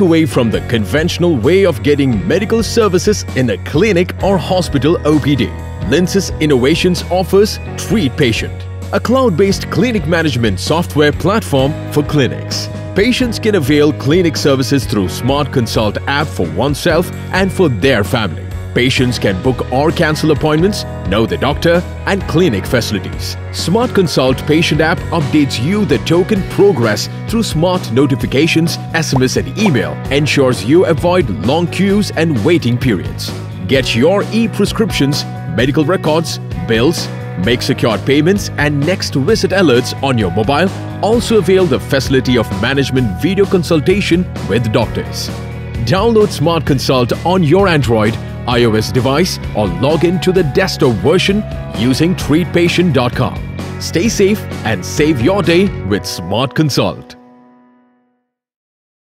away from the conventional way of getting medical services in a clinic or hospital OPD. Lindsys Innovations offers Treat Patient, a cloud-based clinic management software platform for clinics. Patients can avail clinic services through Smart Consult app for oneself and for their family. Patients can book or cancel appointments, know the doctor, and clinic facilities. Smart Consult patient app updates you the token progress through smart notifications, SMS and email, ensures you avoid long queues and waiting periods. Get your e-prescriptions, medical records, bills, make secured payments and next visit alerts on your mobile. Also avail the facility of management video consultation with doctors. Download Smart Consult on your Android iOS device or log in to the desktop version using treatpatient.com. Stay safe and save your day with Smart Consult.